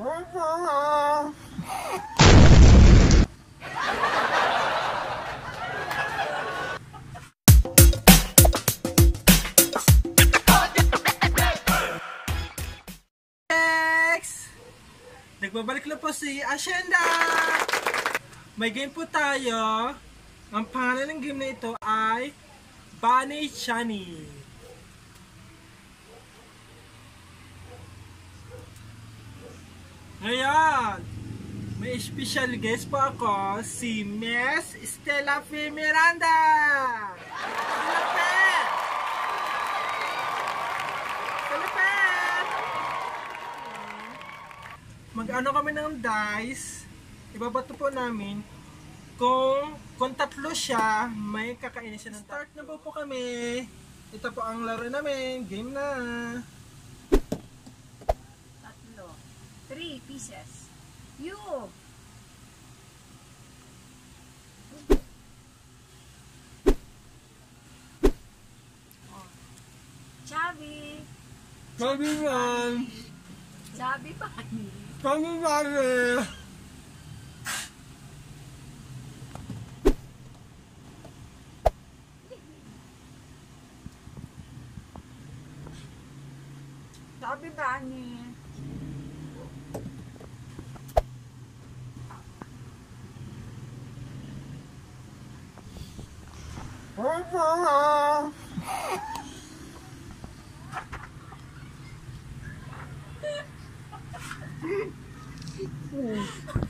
Nagbabalik na po si Ashenda! May game po tayo. Ang pangalan ng game na ito ay Bunny Chani. Ngayon, may special guest po ako, si Miss Stella F. Miranda! Stella F! Mag-ano kami ng dice, ibabato po namin kung kung tatlo siya, may kakainin siya ng start na po po kami. Ito po ang laro namin, game na. Tatlo. Three pieces. You! Oh. Chabi! Sabi man, Chabi pa ni. sabi man Chabi 음.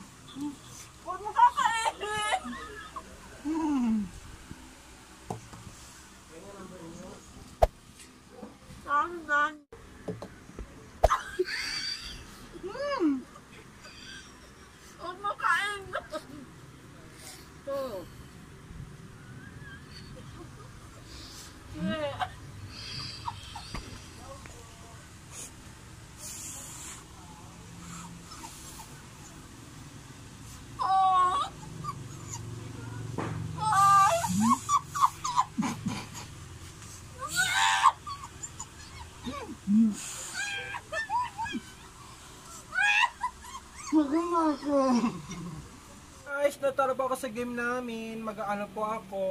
Guys, natalo po ako sa game namin. Mag-ano po ako.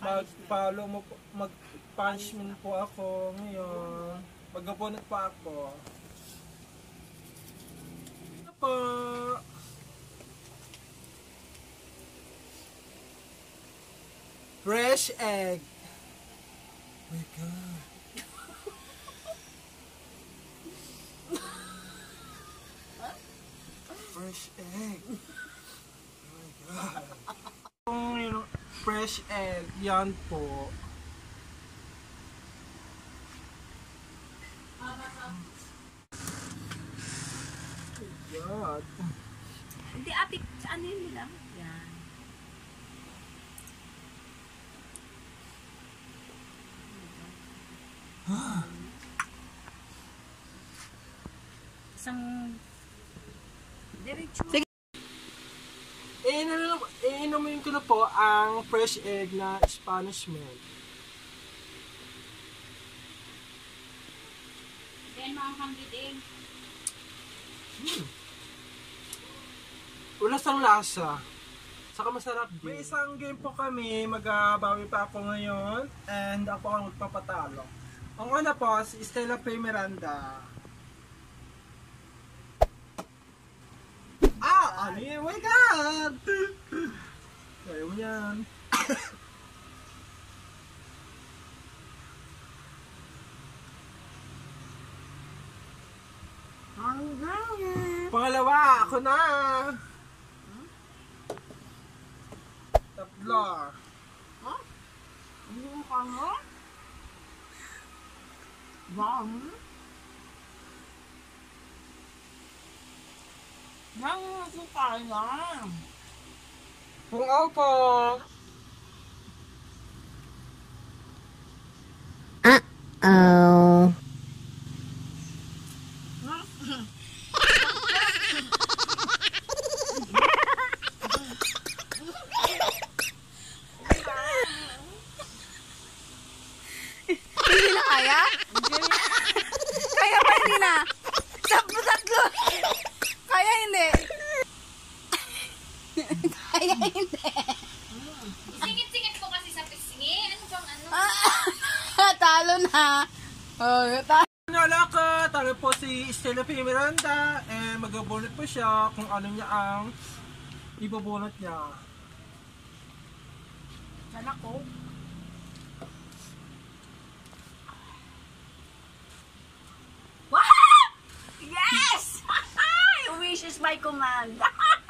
Mag-follow mo po, mag-punishment po ako ngayon. Mag-opponent po ako. Ito po. Fresh egg. Oh my God. Fresh egg. Oh my God. Kung fresh egg, yan po. God. Hindi, ate, ano yun nila? Yan. Isang... Diretso. Sige. Iinumin iinumin ko na po ang fresh egg na Spanish milk. Then, mga hanggang din. Wala sang lasa. Saka masarap din. May isang game po kami, magabawi pa ako ngayon. And ako ang magpapatalo. Ang una po, si Stella P. Miranda. Ano yun? Oh my God! Ayaw mo yan. Pangalawa, ako na! Tatlo. Ano ka mo? Bang? Nang suka na. Kung opo. Uh-oh. ako, oh, ta. Nala ka, talo po si Stella P. Miranda, eh, magbubunot po siya kung ano niya ang ibubunot niya. Sana ko. Wow! Yes! Wish is my command.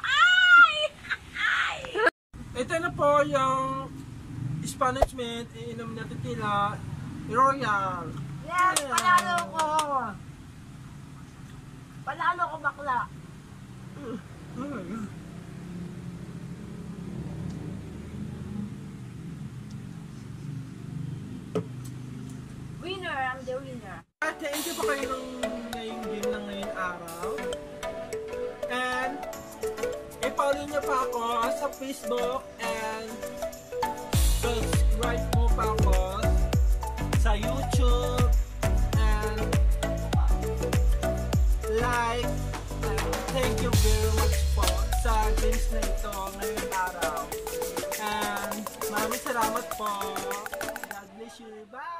Ito na po yung Spanish mint, iinom natin tila, Royal. yes, panalo ko. Panalo ko bakla. Winner, I'm the winner. At thank you po kayo ng ngayong game ng ngayong araw. And, i-follow niyo pa ako sa Facebook and subscribe mo pa ako sa YouTube and like and thank you very much po sa games na ito ngayong araw. And maraming salamat po. God bless you. Bye!